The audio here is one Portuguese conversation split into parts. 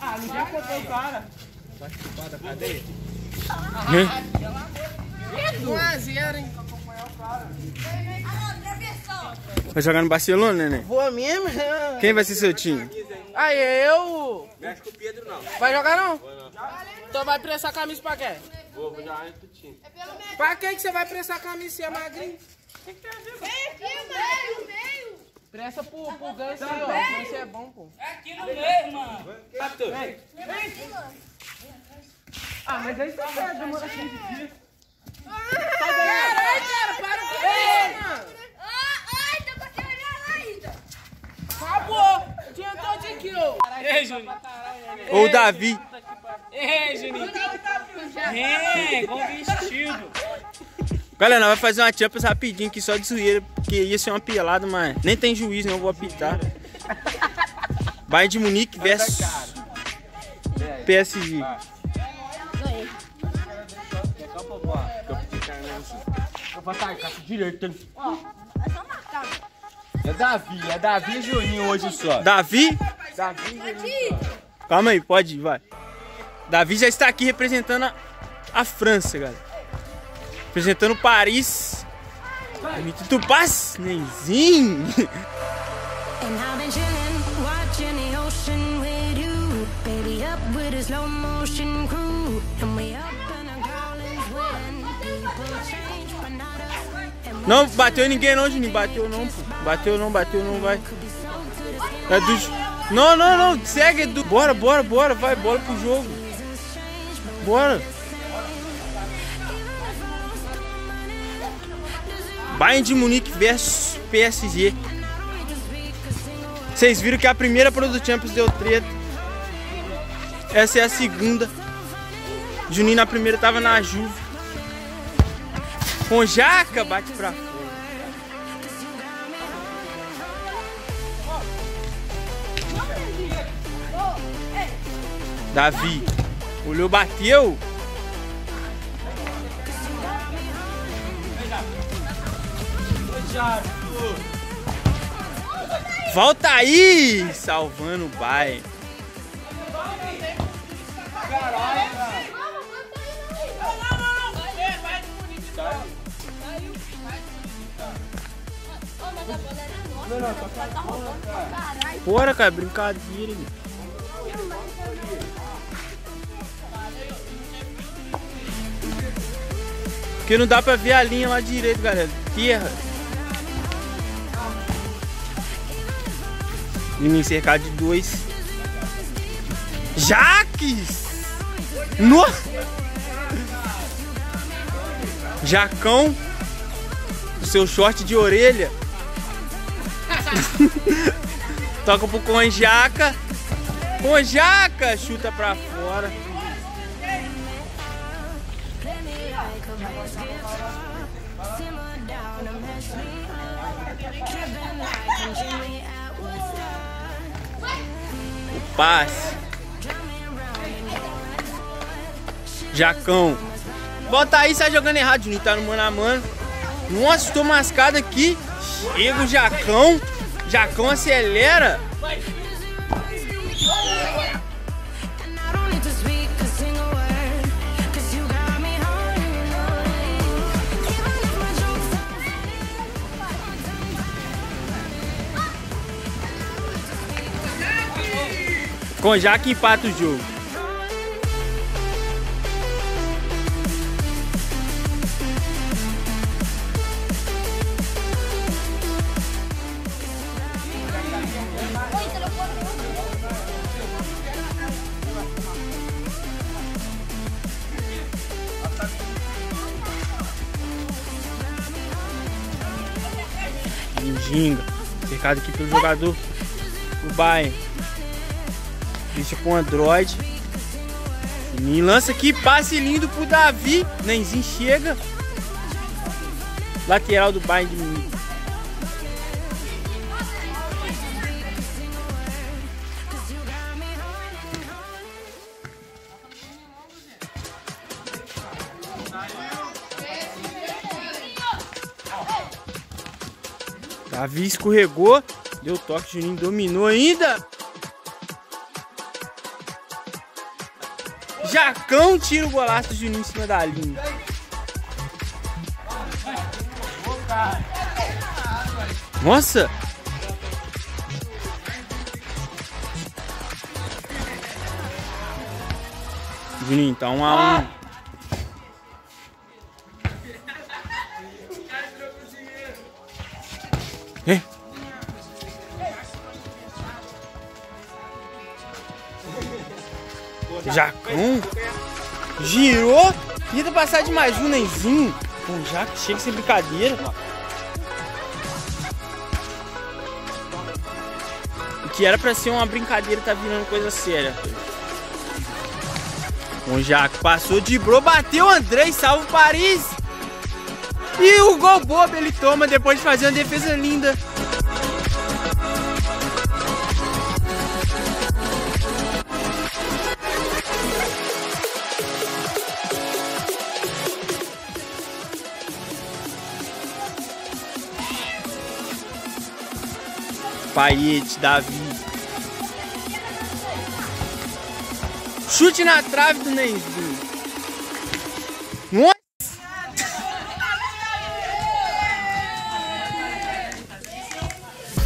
Ah, não já contou o cara. Vai jogar no Barcelona, né? Vou mesmo? Quem vai ser seu time? Aí, eu... Mexe com o Pedro, não. Vai jogar, não? Então vai prensar a camisa pra quê? Vou, vou jogar pro time. Pra que que você vai prensar a camisa se é magrinho? Pressa pro, pro ganso aí, ó. O ganso é bom, pô. Aqui no meio, mano. Ah, mas aí você vai demorar 15 dias. Sai daí. Caralho, cara, para com isso, mano. Acabou. O dia todo aqui, ó. Ei, Juninho. Ou o Davi. Ei, Juninho. É, com vestido. Galera, nós vamos fazer uma Champions rapidinho aqui só de zoeira, porque ia ser uma pelada, mas nem tem juiz, não vou apitar. Bayern de Munique versus PSG. É Davi, é Davi e Juninho hoje só. Davi? Davi e Juninho. Calma aí, pode ir, vai. Davi já está aqui representando a, a França, galera. Representando Paris. Tu passe, Nenzinho. Não bateu em ninguém não, Juninho. Bateu não, pô. Bateu não, bateu não, vai. É dos... Não, não, não. Segue, Edu. Bora, bora, bora. Vai, bora pro jogo. Bora. Bayern de Munique versus PSG. Vocês viram que a primeira pro do Champions deu treta. Essa é a segunda. Juninho na primeira tava na Juve. Com jaca, bate pra fora. Davi. Olhou, bateu. Volta aí! Salvando o Bayern. Bora, cara, brincadeira. Porque não dá pra ver a linha lá direito, galera. Terra. Menino cercado de dois. Jaques! No! Jacão. O seu short de orelha. Toca pro Conjaca. Conjaca! Chuta pra fora. Passe. Jacão. Bota aí, sai jogando errado, Juninho. Tá no mano a mano. Nossa, tô mascado aqui. Chega o Jacão. Jacão acelera. And Com Jaque empata o jogo. Ginga. Cercado aqui pelo jogador do Bayern. Deixa com Android. Juninho lança aqui, passe lindo pro Davi. Nenzinho chega. Lateral do Bayern de Munique. Davi escorregou. Deu toque, Juninho dominou ainda. Jacão tira o golaço do Juninho em cima da linha. Nossa! Juninho, tá um a um. Jacão girou, ia passar de mais um Nenzinho. Pô, já chega sem brincadeira. O que era pra ser uma brincadeira tá virando coisa séria. O Jaco passou, dibrou, bateu o André, salva o Paris. E o gol bobo ele toma depois de fazer uma defesa linda. Paiete, Davi. Chute na trave do Nenzinho.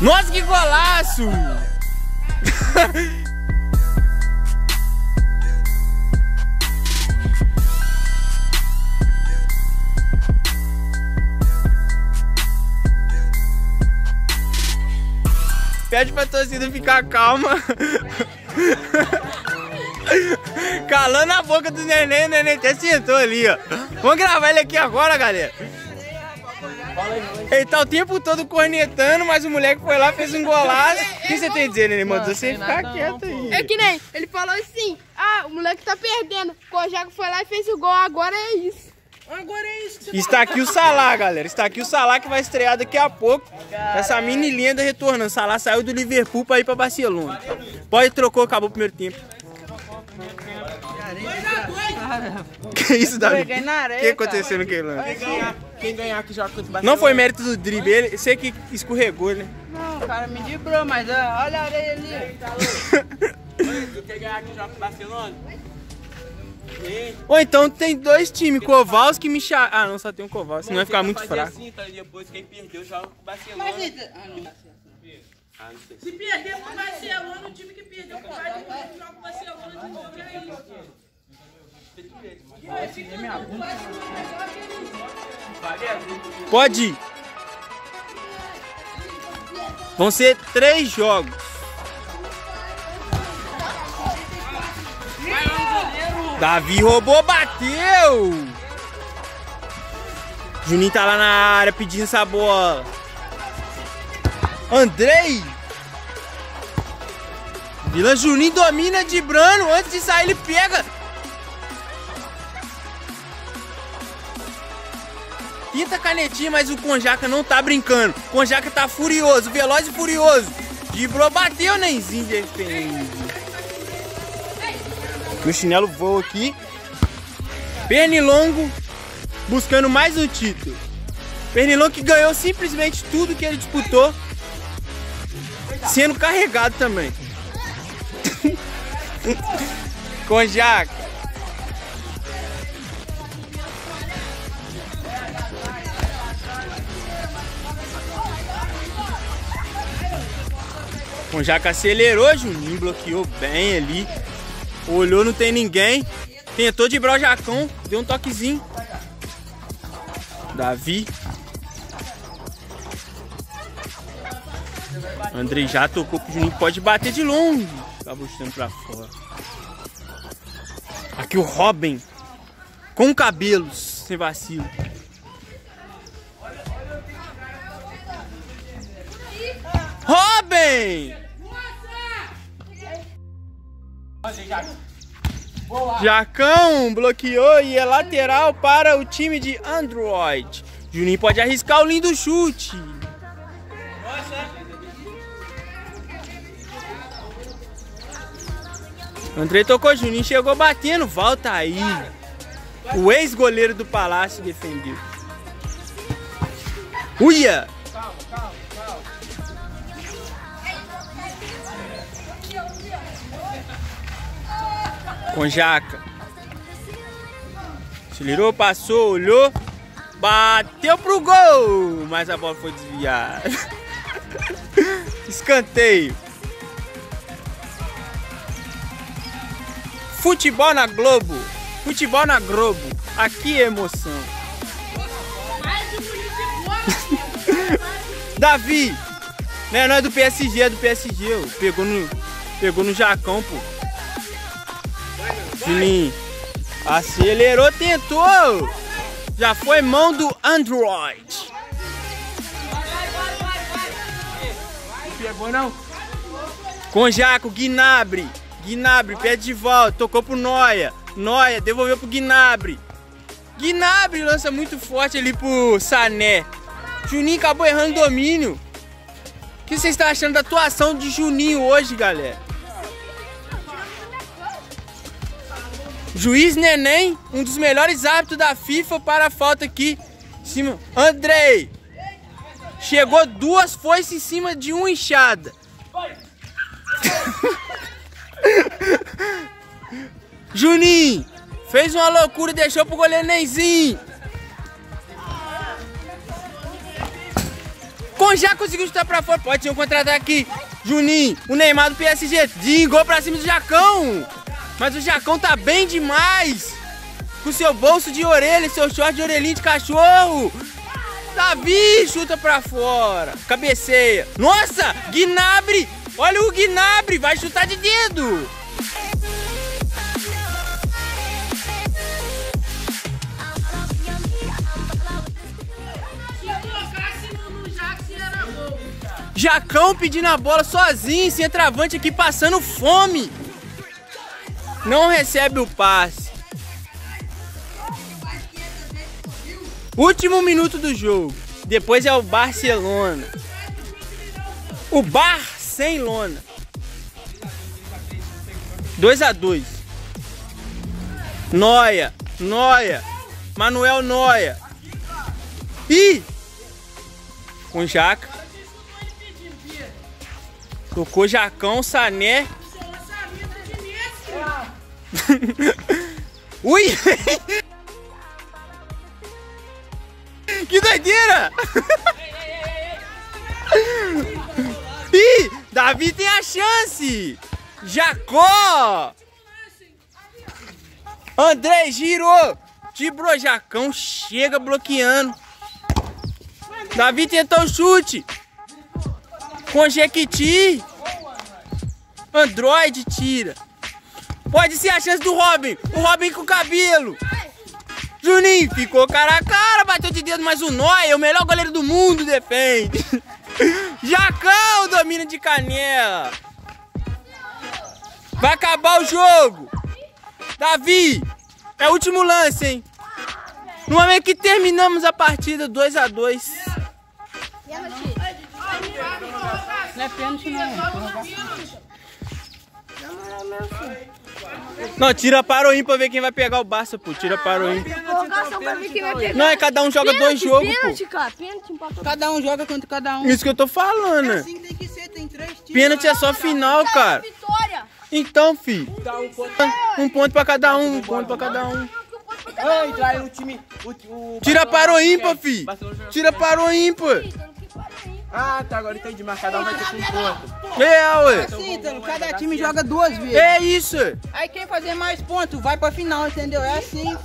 Nossa, que golaço! Pede pra torcida ficar calma. Calando a boca do neném, o neném até sentou ali, ó. Vamos gravar ele aqui agora, galera. Ele tá o tempo todo cornetando, mas o moleque foi lá, fez um golaço. O que você tem a dizer, neném? Mandou você ficar quieto aí. É que nem, ele falou assim, ah, o moleque tá perdendo. O Kojak foi lá e fez o gol, agora é isso. Agora é isso você Está aqui o Salah, galera. Está aqui o Salah que vai estrear daqui a pouco. Essa mini lenda retornando. Salah saiu do Liverpool para ir para Barcelona. Pode trocou, acabou o primeiro tempo. Que isso, Davi? O que aconteceu naquele lance? Quem ganhar, que joga contra o Não foi mérito do drible, ele, sei que escorregou, né? Não, o cara me dibrou, mas ó, olha a areia ali. Quem ganhar que joga com o Barcelona? Ou então tem dois times, Kowalski e Michal. Ah, não, só tem um Kowalski, senão vai ficar muito fraco. Assim, tá? Depois quem perdeu joga com o Barcelona. Ah, não sei. Se perder pro Barcelona, o time que perdeu pro Barcelona joga o Barcelona de novo aí. Pode ir. Vão ser três jogos. Davi roubou, bateu! Juninho tá lá na área pedindo essa bola. Andrei! Vila Juninho domina de Brano. Antes de sair, ele pega. Pinta a canetinha, mas o Conjaca não tá brincando. Conjaca tá furioso, veloz e furioso. Dibrou, bateu, Nenzinho defende. O chinelo voa aqui. Pernilongo buscando mais um título. Pernilongo que ganhou simplesmente tudo que ele disputou. Sendo carregado também. Conjaca. Conjaca acelerou, Juninho bloqueou bem ali. Olhou, não tem ninguém. Tentou de o Jacão, deu um toquezinho. Davi. Andrei já tocou pro Juninho, pode bater de longe. Acabou chutando pra fora. Aqui o Robin. Com cabelos, sem vacilo. Robin! Jacão bloqueou e é lateral para o time de Android. Juninho pode arriscar o lindo chute. André tocou, Juninho chegou batendo, volta aí. O ex-goleiro do Palácio defendeu. Uia! Com jaca. Acelerou, passou, olhou. Bateu pro gol. Mas a bola foi desviada. Escanteio. Futebol na Globo. Futebol na Globo. Aqui é emoção. Davi. Né, não é do PSG, é do PSG. Pegou no, pegou no Jacão, pô. Juninho. Acelerou, tentou. Já foi mão do Android. Pegou não? Com Jaco, Guinabre. Guinabre, pede de volta. Tocou pro Noia. Noia, devolveu pro Guinabre. Guinabre lança muito forte ali pro Sané. Juninho acabou errando domínio. O que vocês estão achando da atuação de Juninho hoje, galera? Juiz Neném, um dos melhores árbitros da FIFA para a falta aqui. em Cima. Andrei. Chegou duas foices em cima de uma enxada. Juninho. Fez uma loucura e deixou pro goleiro Nenzinho. Com já conseguiu chutar pra fora. Pode ser um contra-ataque aqui. Juninho, o Neymar do PSG. Dingou pra cima do Jacão. Mas o Jacão tá bem demais. Com seu bolso de orelha, seu short de orelhinha de cachorro. Davi chuta pra fora. Cabeceia. Nossa, Guinabre. Olha o Guinabre. Vai chutar de dedo. Jacão pedindo a bola sozinho, centroavante aqui passando fome. Não recebe o passe. Último minuto do jogo. Depois é o Barcelona. O Bar sem lona. 2 a 2 Noia, Noia, Manuel Noia. Ih! Com Jaca. Tocou Jacão, Sané. Ui! que doideira! Ih, Davi tem a chance! Jacó! André girou! Tibrou Jacão, chega bloqueando. Davi tentou o chute. Com Jequiti. Android tira. Pode ser a chance do Robin. O Robin com cabelo. Juninho ficou cara a cara, bateu de dedo, mas o Noia, o melhor goleiro do mundo, defende. Jacão domina de canela. Vai acabar o jogo. Davi, é o último lance, hein? No momento que terminamos a partida 2 a 2 Não é pênalti, não. Não, tira para o ímpar pra ver quem vai pegar o Barça, pô. Tira para o ímpar. Não, é cada um joga dois jogos, pô. Pênalti, cara. Pênalti, empatou. Cada um joga contra cada um. Isso que eu tô falando, né? Assim tem que ser, tem três times. Pênalti é só final, cara. Vitória. Então, fi. Um ponto pra cada um, um ponto pra cada um. Ai, time. O, o Tira para o ímpar, fi. Tira para o ímpar. Ah, tá, agora entendi. Mas cada um vai ter um ponto. É, ué. Assim, então, cada time joga duas vezes. É isso. Aí quem fazer mais pontos vai pra final, entendeu? É assim.